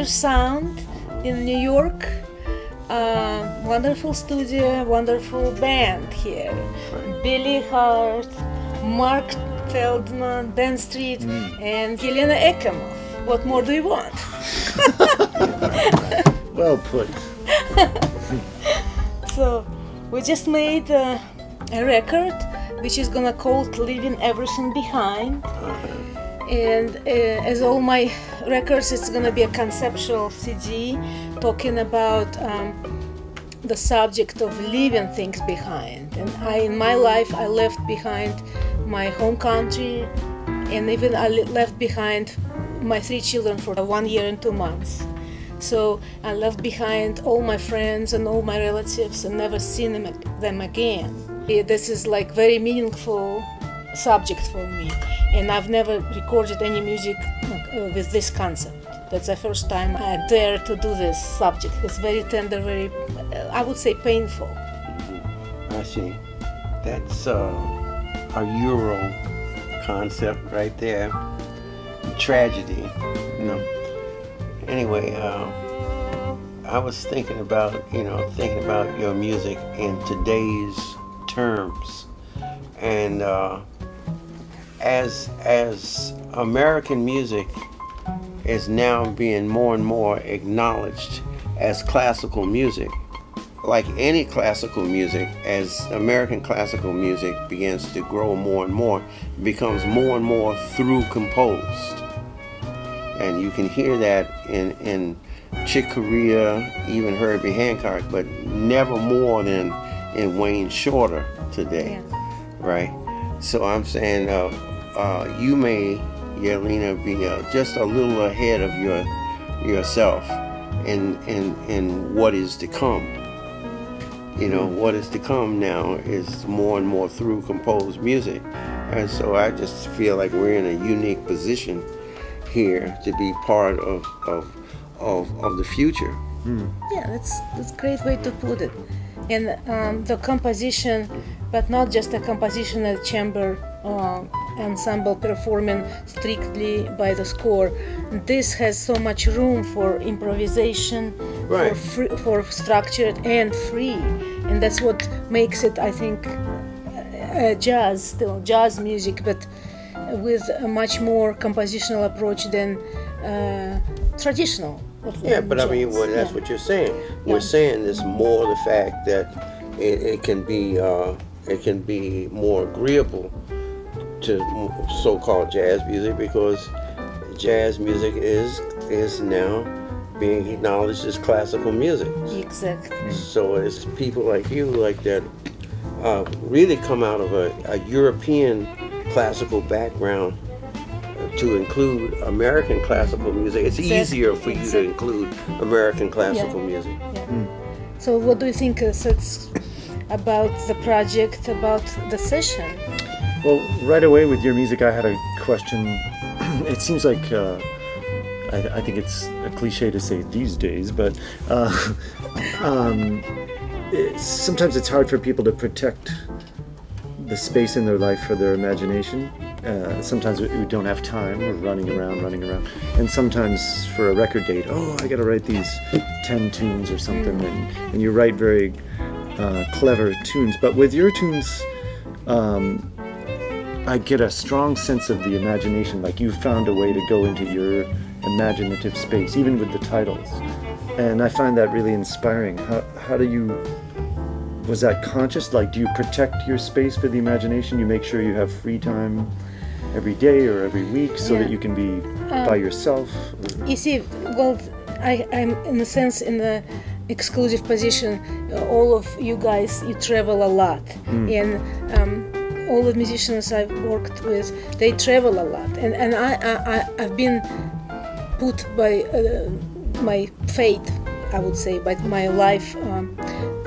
Sear Sound in New York. Uh, wonderful studio, wonderful band here. Right. Billy Hart, Mark Feldman, Ben Street, mm. and Yelena Eckemoff. What more do you want? well put. so we just made uh, a record which is gonna called Leaving Everything Behind. Uh-huh. And uh, as all my records, it's gonna be a conceptual CD talking about um, the subject of leaving things behind. And I, in my life, I left behind my home country, and even I left behind my three children for one year and two months. So I left behind all my friends and all my relatives and never seen them, them again. This is like very meaningful subject for me, and I've never recorded any music uh, with this concept. That's the first time I dare to do this subject. It's very tender, very, uh, I would say, painful. Mm-hmm. I see. That's uh, a Euro concept right there. Tragedy, you know anyway, uh, I was thinking about, you know, thinking about your music in today's terms. And uh, as, as American music is now being more and more acknowledged as classical music, like any classical music, as American classical music begins to grow more and more, becomes more and more through composed and you can hear that in in Chick Corea, even Herbie Hancock, but never more than in Wayne Shorter today, yeah. right? So I'm saying uh, uh, you may, Yelena, be uh, just a little ahead of your yourself in in in what is to come. You know, mm-hmm. what is to come now is more and more through composed music. And so I just feel like we're in a unique position here to be part of of of, of the future. Mm. Yeah, that's that's a great way to put it. And um, the composition, but not just a composition at chamber uh, ensemble performing strictly by the score. This has so much room for improvisation, right. for, free, for structured and free, and that's what makes it, I think, uh, jazz still jazz music, but with a much more compositional approach than uh, traditional. Yeah, but I mean, well, that's yeah. what you're saying. We're yeah. saying is more the fact that it, it can be uh, it can be more agreeable to so-called jazz music because jazz music is is now being acknowledged as classical music. Exactly. So it's people like you like that uh, really come out of a, a European classical background to include American classical music. It's easier for you to include American classical yeah. music. Yeah. Mm. So, what do you think uh, about the project, about the session? Well, right away with your music, I had a question. it seems like uh, I, I, think it's a cliche to say these days, but uh, um, it, sometimes it's hard for people to protect the space in their life for their imagination. Uh, sometimes we, we, don't have time. We're running around, running around. And sometimes for a record date, oh, I got to write these 10 tunes or something. Mm. And, and you write very uh, clever tunes. But with your tunes, um, I get a strong sense of the imagination. Like you found a way to go into your imaginative space, even with the titles. And I find that really inspiring. How, how do you was that conscious? Like, do you protect your space for the imagination? You make sure you have free time every day or every week so yeah. that you can be um, by yourself? You see, well, I, I'm in a sense in the exclusive position. All of you guys, you travel a lot, mm. and um, all the musicians I've worked with, they travel a lot, and and I, I I've been put by uh, my fate, I would say, by my life. Um,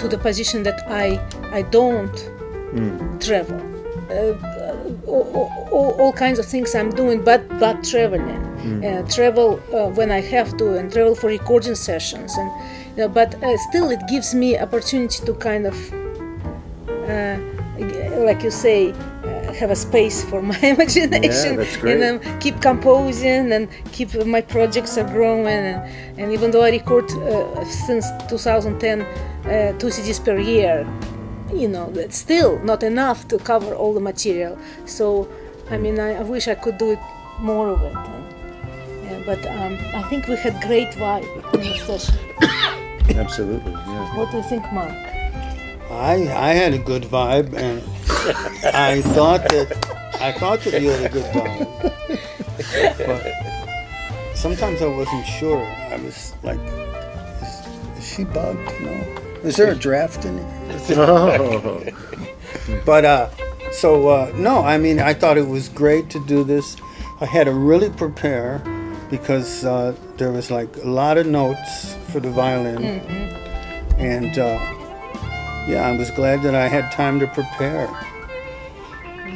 to the position that I I don't mm. travel. Uh, all, all, all, kinds of things I'm doing, but but traveling, mm. uh, travel uh, when I have to, and travel for recording sessions, and you know, but uh, still it gives me opportunity to kind of, uh, like you say, uh, have a space for my imagination great. and um, keep composing and keep my projects are growing and, and even though I record uh, since 2010 uh, two CDs per year you know that's still not enough to cover all the material so I mean I, I wish I could do it more of it yeah, but um, I think we had great vibe in the session Absolutely. Yeah. what do you think Mark I I had a good vibe, and I thought that I thought that you had a good vibe, but sometimes I wasn't sure. I was like, is, is she bugged? You know, is there a draft in it? Oh, But uh, so uh, no, I mean, I thought it was great to do this. I had to really prepare because uh, there was like a lot of notes for the violin, and uh, yeah, I was glad that I had time to prepare.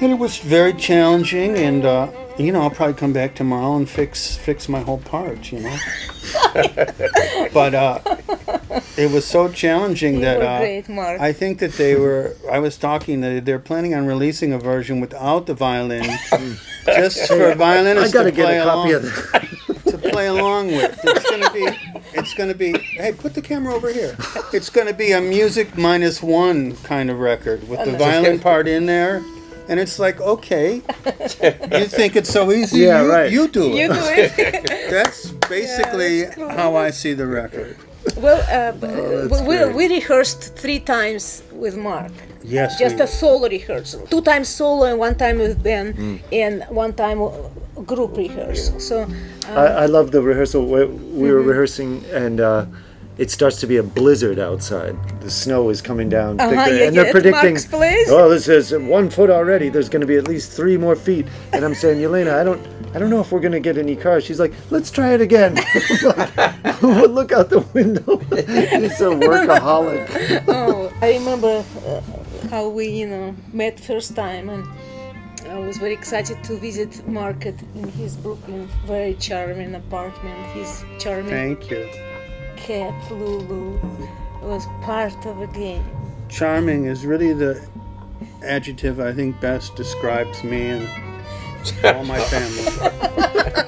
And it was very challenging, and uh, you know, I'll probably come back tomorrow and fix fix my whole part, you know. but uh, it was so challenging you that uh, great I think that they were. I was talking that they're planning on releasing a version without the violin, just for violinists I violinists gotta to get play a copy along of that. to play along with. It's gonna be. It's gonna be. Hey, put the camera over here. It's gonna be a music minus one kind of record with the violin part in there. And it's like, okay, you think it's so easy? Yeah, you, right. You do it. you do it That's basically that's cool. how I see the record. Well, uh, Oh, we, we, we rehearsed three times with Mark. Yes. Just we- a solo rehearsal. Two times solo and one time with Ben, Mm. and one time group rehearsal. So, uh, I, I love the rehearsal. We, we were rehearsing, and uh, it starts to be a blizzard outside. The snow is coming down, Uh-huh, yeah, and they're yeah, predicting. Oh, this is one foot already. There's going to be at least three more feet. And I'm saying, Yelena, I don't, I don't know if we're going to get any cars. She's like, let's try it again. Look out the window. He's a workaholic. oh, I remember uh, how we, you know, met first time, and I was very excited to visit Market in his Brooklyn very charming apartment. His charming Thank you. cat Lulu was part of a game. Charming is really the adjective I think best describes me and all my family.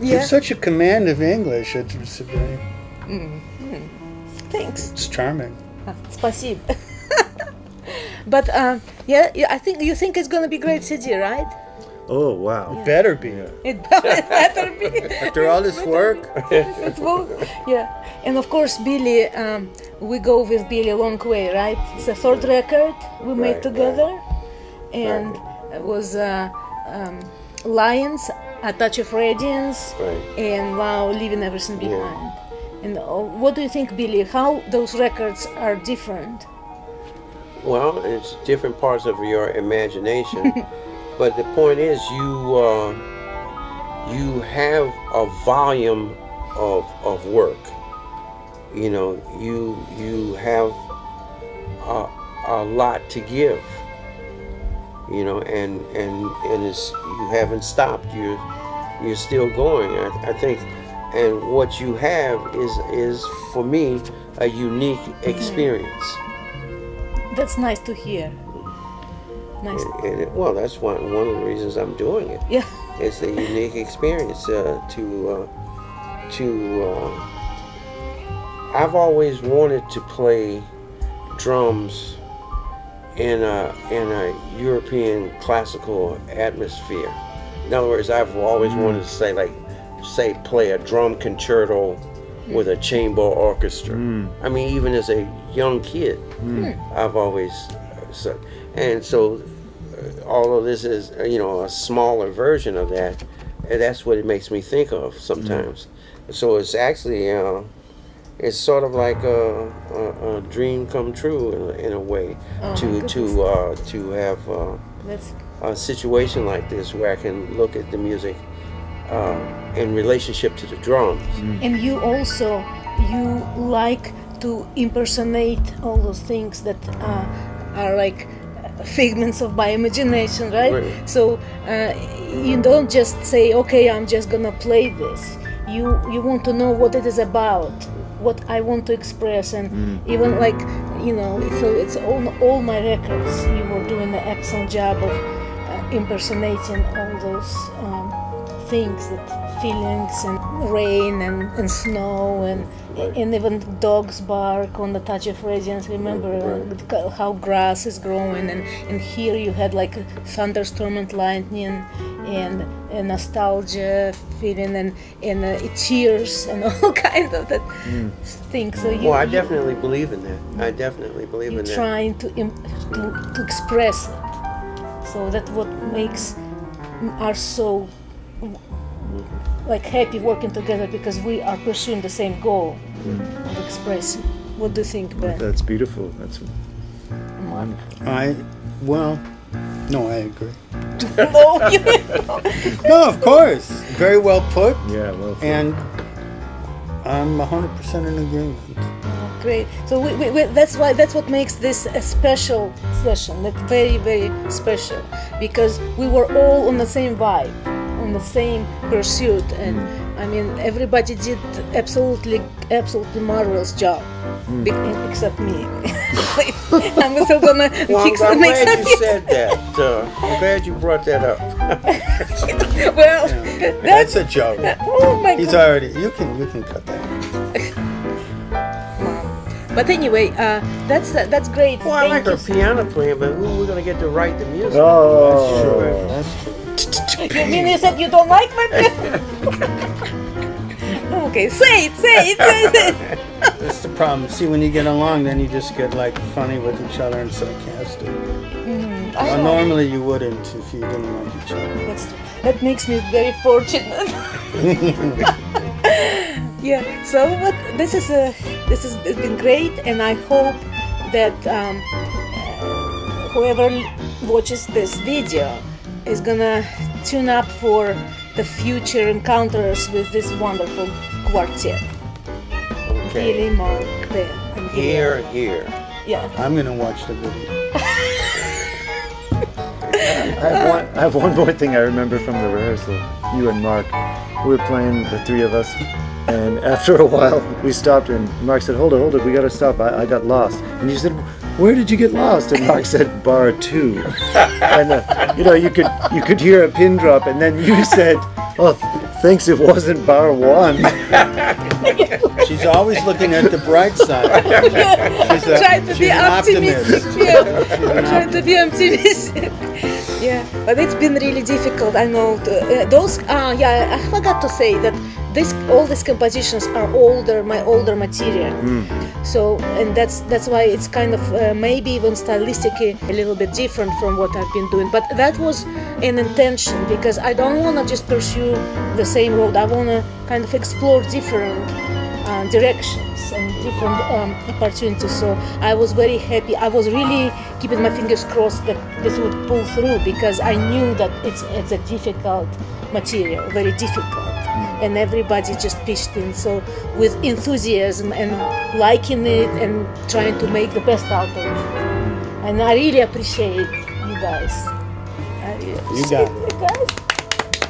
Yeah, It's such a command of English. It's, it's, very- mm-hmm. thanks. it's charming. Ah, Спасибо. but um, yeah, yeah, I think you think it's gonna be great CD, right? Oh, wow. Better be. It better be. After all this work, It will- yeah, and of course, Billy, um, we go with Billy a long way, right? It's the third record we made Right, together, and it was uh, um, Lions, A Touch of Radiance, Right. and Wow, Leaving Everything Behind. And uh, what do you think, Billy? How those records are different? Well, it's different parts of your imagination, but the point is, you uh, you have a volume of of work. You know, you you have a, a lot to give. You know, and and and it's you haven't stopped. You you're still going. I, I think, and what you have is is for me a unique experience. That's nice to hear. Nice. And it, well, that's one one of the reasons I'm doing it. Yeah. It's a unique experience uh, to uh, to. Uh, I've always wanted to play drums in a in a European classical atmosphere. In other words, I've always wanted to say like say play a drum concerto with a chamber orchestra. I mean, even as a young kid, I've always so, and so uh, although this is uh, you know a smaller version of that, uh, that's what it makes me think of sometimes. So it's actually uh, it's sort of like a, a, a dream come true in a, in a way Oh, to to uh, to have uh, a situation like this where I can look at the music uh, in relationship to the drums. and you also you like to impersonate all those things that uh, are like uh, figments of my imagination right, Right. so uh, you don't just say okay i'm just gonna play this you you want to know what it is about what i want to express and even like you know, so it's on all my records. You were doing an excellent job of uh, impersonating all those um, things, that feelings and rain and, and snow and and even dogs bark on the touch of radiance. Remember Right. how grass is growing and, and here you had like a thunderstorm and lightning and a nostalgia feeling and, and uh, tears and all kind of that things. So you, Well, I you- definitely believe in that. I definitely believe you're in that. trying to, im- to to express it so that what makes us so like happy working together because we are pursuing the same goal of expressing what do you think ben That's beautiful. That's wonderful. I, well, no, I agree. no, No, of course. Very well put. Yeah, well. And I'm 100% in agreement. great so we, we, we, that's why that's what makes this a special session like very very special because we were all on the same vibe on the same pursuit and i mean everybody did absolutely absolutely marvelous job Be- except me i'm still gonna Well, fix I'm, I'm make glad some you said that. Uh, I'm glad you brought that up. well That's that's a joke. oh my He's god already, you can, you can cut that. but anyway uh that's that's great Well, I like Thank her piano playing, but who we're gonna get to write the music? Oh, Sure. That's true. You. mean you said you don't like my okay say it say it say it That's the problem. See, when you get along, then you just get like funny with each other and sarcastic. I Well, know. normally you wouldn't if you didn't like each other. That's, that makes me very fortunate. yeah. So, but this is a this has been great, and I hope that um, uh, whoever watches this video is gonna tune up for the future encounters with this wonderful quartet. Okay. Billy, Mark, Ben, and Here, here. Yeah. I'm gonna watch the video. I have one. I have one more thing I remember from the rehearsal. You and Mark, we were playing the three of us, and after a while we stopped, and Mark said, "Hold it, hold it, we gotta stop. I, I got lost." And you said, "Where did you get lost?" And Mark said, "Bar two. And uh, you know, you could you could hear a pin drop, and then you said, "Oh, thanks, it wasn't bar one." She's always looking at the bright side. She's a- Try to she's be an optimistic. optimist. Yeah. Try to be optimistic. yeah, but it's been really difficult. I know to, uh, those. Ah, yeah, I forgot to say that this all these compositions are older, my older material. So, and that's that's why it's kind of uh, maybe even stylistically a little bit different from what I've been doing. But that was an intention because I don't want to just pursue the same road. I want to kind of explore different uh, directions and different um, opportunities. So I was very happy. I was really keeping my fingers crossed that this would pull through because I knew that it's it's a difficult material, very difficult, and everybody just pitched in. So with enthusiasm and liking it and trying to make the best out of it. And I really appreciate you guys. I really You got it. you guys.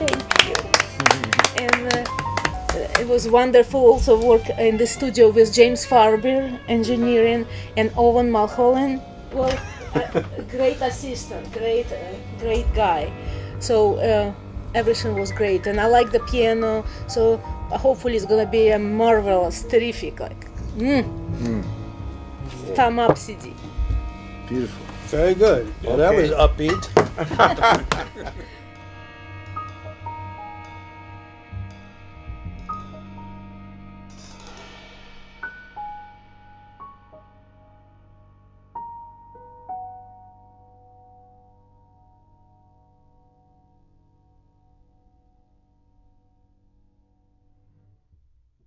Thank you. And. Uh, it was wonderful also work in the studio with James Farber, engineering, and Owen Mulholland. Well, great assistant, great, uh, great guy. So uh, everything was great, and I like the piano. So hopefully it's gonna be a marvelous, terrific, like, mm. thumb up CD. Beautiful. Very good. Well, that was upbeat.